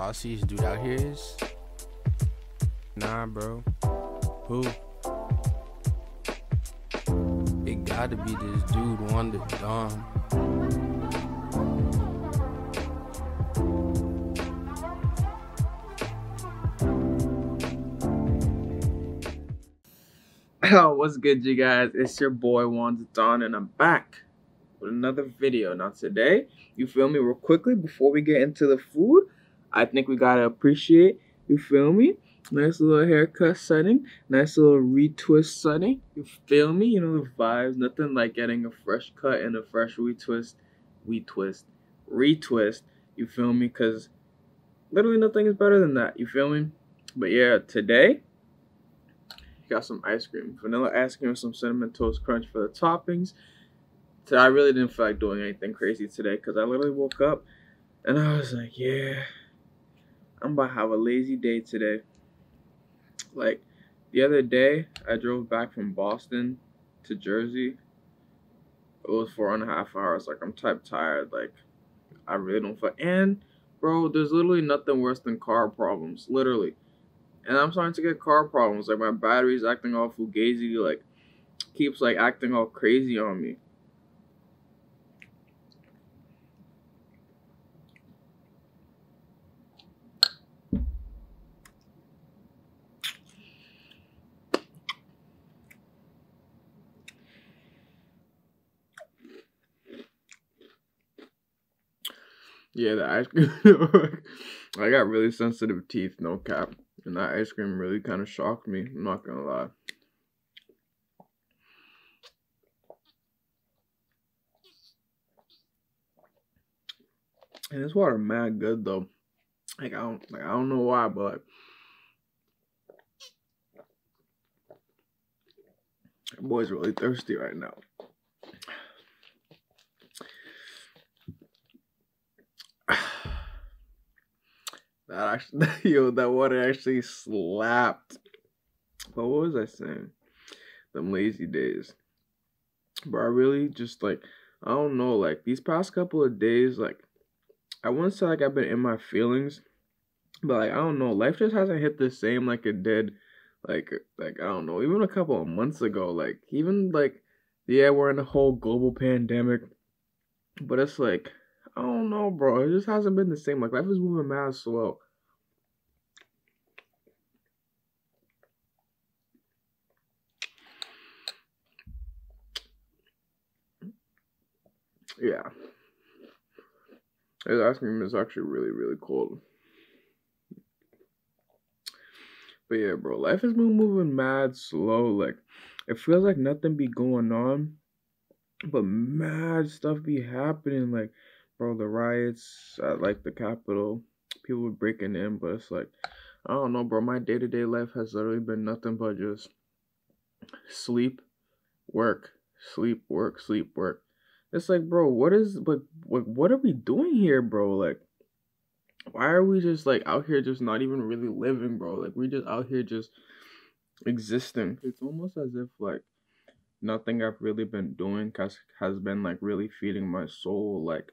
sauciest dude out here is? Nah, bro. Who? It gotta be this dude, Wonder Dawn. Oh, what's good, you guys? It's your boy Won Da Don, and I'm back with another video. Now, today, you feel me? Real quickly, before we get into the food, I think we gotta appreciate, you feel me? Nice little haircut setting, nice little retwist setting. You feel me? You know the vibes. Nothing like getting a fresh cut and a fresh retwist, retwist, retwist. You feel me? Cause literally nothing is better than that. You feel me? But yeah, today got some ice cream, vanilla ice cream some cinnamon toast crunch for the toppings. So I really didn't feel like doing anything crazy today because I literally woke up and I was like, yeah, I'm about to have a lazy day today. Like the other day, I drove back from Boston to Jersey. It was four and a half hours. Like I'm type tired. Like I really don't feel. And bro, there's literally nothing worse than car problems. Literally and I'm starting to get car problems. Like my battery's acting all fugazi, like keeps like acting all crazy on me. Yeah, the ice cream. I got really sensitive teeth, no cap. And that ice cream really kind of shocked me, I'm not gonna lie. And this water mad good though. Like I don't like I don't know why, but like boy's really thirsty right now. That actually, yo, that water actually slapped. But what was I saying? Them lazy days. But I really just like, I don't know, like these past couple of days, like, I wouldn't say like I've been in my feelings, but like, I don't know, life just hasn't hit the same like it did, like, like, I don't know, even a couple of months ago. Like, even like, yeah, we're in a whole global pandemic, but it's like, I don't know, bro. It just hasn't been the same. Like life is moving mad slow. Yeah. His ice cream is actually really, really cold. But yeah, bro, life is been moving mad slow. Like, it feels like nothing be going on, but mad stuff be happening. Like, bro, the riots at like the Capitol, people were breaking in, but it's like, I don't know, bro. My day to day life has literally been nothing but just sleep, work, sleep, work, sleep, work. It's like, bro, what is like, what, what are we doing here, bro? Like, why are we just like out here, just not even really living, bro? Like, we're just out here just existing. It's almost as if like nothing I've really been doing has has been like really feeding my soul, like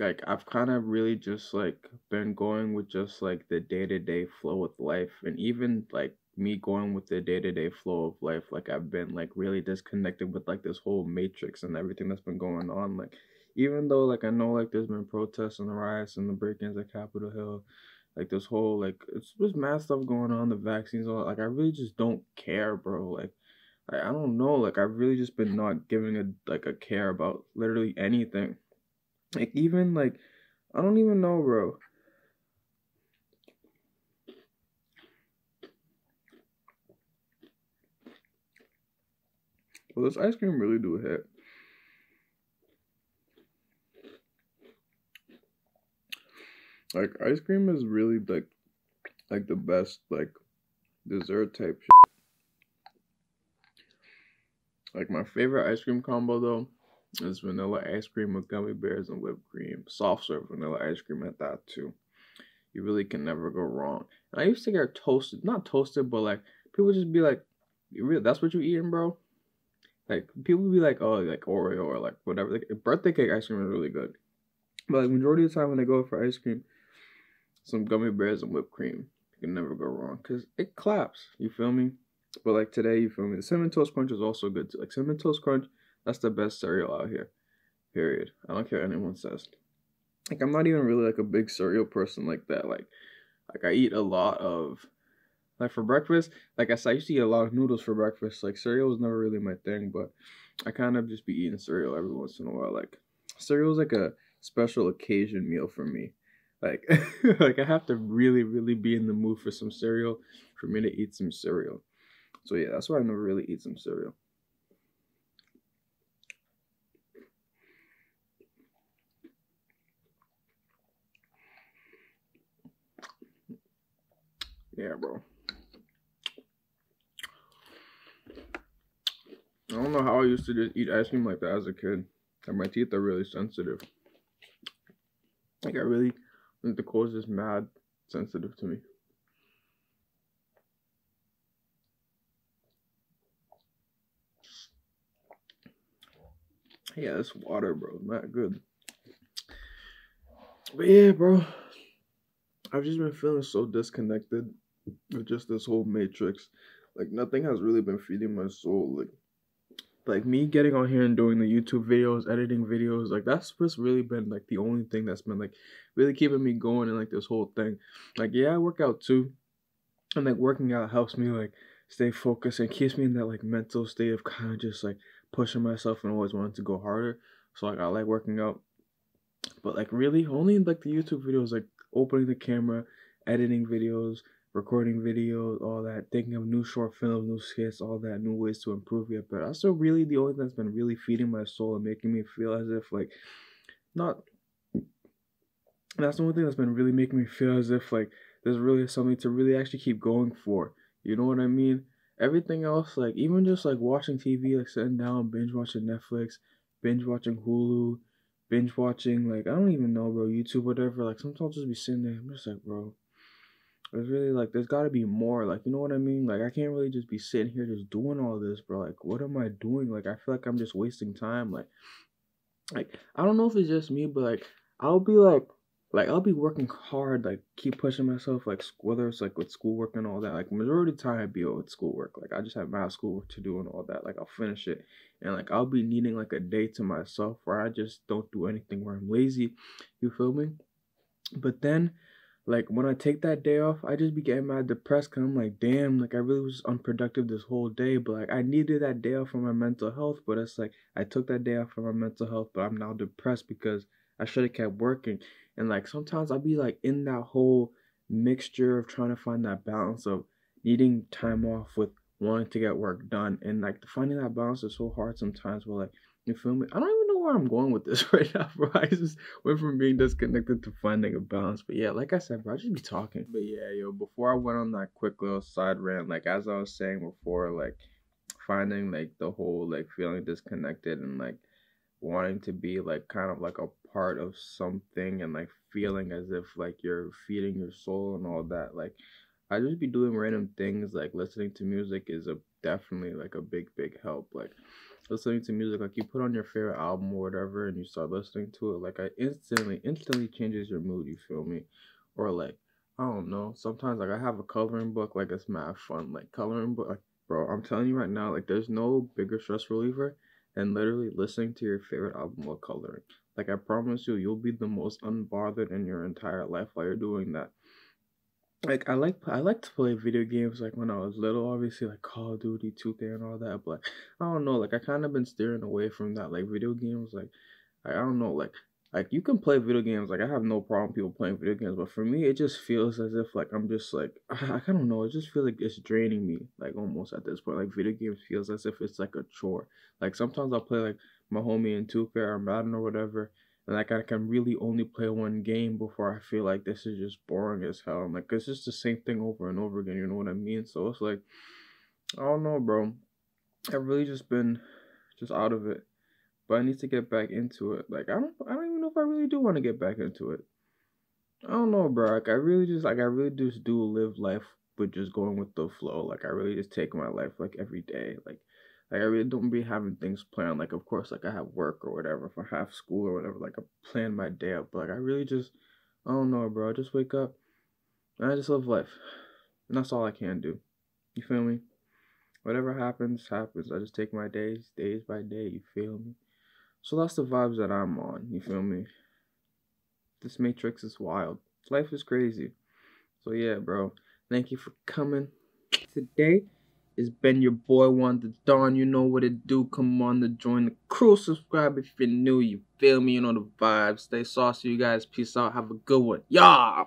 like I've kind of really just like been going with just like the day-to-day flow with life and even like me going with the day-to-day flow of life like I've been like really disconnected with like this whole matrix and everything that's been going on like even though like I know like there's been protests and the riots and the break-ins at Capitol Hill like this whole like it's just mad stuff going on the vaccines all like I really just don't care bro like I, I don't know like I've really just been not giving a like a care about literally anything like even like I don't even know, bro. Well, this ice cream really do hit. Like ice cream is really like like the best like dessert type shit. Like my favorite ice cream combo though it's vanilla ice cream with gummy bears and whipped cream. Soft serve vanilla ice cream at that too. You really can never go wrong. And I used to get toasted, not toasted, but like people just be like, "You really? That's what you eating, bro?" Like people be like, "Oh, like Oreo or like whatever." Like birthday cake ice cream is really good, but like majority of the time when they go for ice cream, some gummy bears and whipped cream. You can never go wrong because it claps. You feel me? But like today, you feel me? The cinnamon toast crunch is also good too. Like cinnamon toast crunch, that's the best cereal out here. Period. I don't care what anyone says. Like I'm not even really like a big cereal person like that. Like like I eat a lot of like for breakfast, like I said, I used to eat a lot of noodles for breakfast. Like cereal was never really my thing, but I kind of just be eating cereal every once in a while. Like cereal is like a special occasion meal for me. Like like I have to really, really be in the mood for some cereal for me to eat some cereal. So yeah, that's why I never really eat some cereal. Yeah, bro. I don't know how I used to just eat ice cream like that as a kid. And my teeth are really sensitive. Like I really think the cold is just mad sensitive to me. Yeah, this water, bro, not good. But yeah, bro. I've just been feeling so disconnected just this whole matrix. Like nothing has really been feeding my soul. Like like me getting on here and doing the YouTube videos, editing videos, like that's what's really been like the only thing that's been like really keeping me going and like this whole thing. Like yeah, I work out too. And like working out helps me like stay focused and keeps me in that like mental state of kind of just like pushing myself and always wanting to go harder. So like I like working out. But like really only like the YouTube videos like opening the camera, editing videos, recording videos, all that, thinking of new short films, new skits, all that, new ways to improve it. But also, really, the only thing that's been really feeding my soul and making me feel as if, like, not. That's the only thing that's been really making me feel as if, like, there's really something to really actually keep going for. You know what I mean? Everything else, like, even just like watching TV, like sitting down, binge watching Netflix, binge watching Hulu, binge watching, like, I don't even know, bro, YouTube, whatever. Like, sometimes I'll just be sitting there, I'm just like, bro it's really like there's got to be more. Like you know what I mean? Like I can't really just be sitting here just doing all this, bro. Like what am I doing? Like I feel like I'm just wasting time. Like like I don't know if it's just me, but like I'll be like like I'll be working hard, like keep pushing myself, like whether it's like with schoolwork and all that. Like majority of the time I'd be with schoolwork. Like I just have my schoolwork to do and all that. Like I'll finish it, and like I'll be needing like a day to myself where I just don't do anything, where I'm lazy. You feel me? But then like when I take that day off, I just be getting mad depressed because I'm like, damn, like I really was unproductive this whole day, but like I needed that day off for my mental health. But it's like I took that day off for my mental health, but I'm now depressed because I should have kept working. And like sometimes I'll be like in that whole mixture of trying to find that balance of needing time off with wanting to get work done. And like finding that balance is so hard sometimes. But like, you feel me? I don't even where I'm going with this right now, bro. I just went from being disconnected to finding a balance. But yeah, like I said, bro, I just be talking. But yeah, yo, before I went on that quick little side rant, like as I was saying before, like finding like the whole like feeling disconnected and like wanting to be like kind of like a part of something and like feeling as if like you're feeding your soul and all that. Like I just be doing random things like listening to music is a definitely like a big big help. Like listening to music, like you put on your favorite album or whatever, and you start listening to it, like I instantly, instantly changes your mood. You feel me? Or like I don't know. Sometimes like I have a coloring book, like it's mad fun. Like coloring book, like, bro. I'm telling you right now, like there's no bigger stress reliever than literally listening to your favorite album while coloring. Like I promise you, you'll be the most unbothered in your entire life while you're doing that like I like I like to play video games like when I was little, obviously like Call of Duty, 2K and all that, but I don't know, like I kind of been steering away from that like video games like I, I don't know, like like you can play video games like I have no problem people playing video games, but for me it just feels as if like I'm just like I, I don't know, it just feels like it's draining me like almost at this point. Like video games feels as if it's like a chore. Like sometimes I'll play like my homie in 2K or Madden or whatever and like I can really only play one game before I feel like this is just boring as hell. I'm like it's just the same thing over and over again. You know what I mean? So it's like I don't know, bro. I've really just been just out of it, but I need to get back into it. Like I don't, I don't even know if I really do want to get back into it. I don't know, bro. Like I really just like I really just do live life, but just going with the flow. Like I really just take my life like every day, like like I really don't be having things planned. Like of course, like I have work or whatever. I have school or whatever, like I plan my day up. But like I really just, I don't know, bro. I just wake up, And I just live life. And that's all I can do. You feel me? Whatever happens, happens. I just take my days, days by day, you feel me? So that's the vibes that I'm on, you feel me? This Matrix is wild. Life is crazy. So yeah, bro. Thank you for coming. Today it's been your boy Wanda Dawn. You know what it do. Come on to join the crew. Subscribe if you're new. You feel me? You know the vibes. Stay saucy, you guys. Peace out. Have a good one. Yeah.